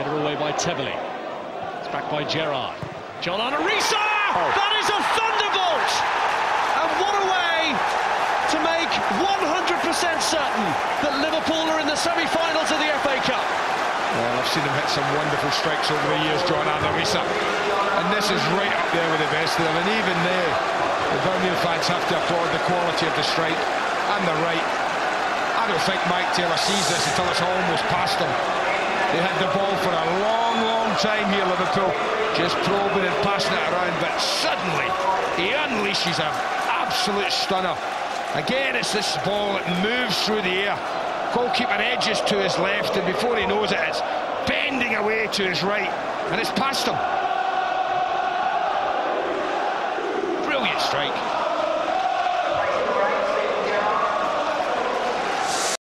Header away by Tebily. It's back by Gerrard. John Arne Riise! Oh. That is a thunderbolt! And what a way to make 100% certain that Liverpool are in the semi-finals of the FA Cup. Well, I've seen him hit some wonderful strikes over the years, John Arne Riise. And this is right up there with the best of them. And even there, the Birmingham fans have to applaud the quality of the strike and the right. I don't think Maik Taylor sees this until it's almost past him. They had the ball for a long, long time here, Liverpool, just probing and passing it around, but suddenly he unleashes an absolute stunner. Again, it's this ball that moves through the air. Goalkeeper edges to his left, and before he knows it, it's bending away to his right, and it's past him. Brilliant strike.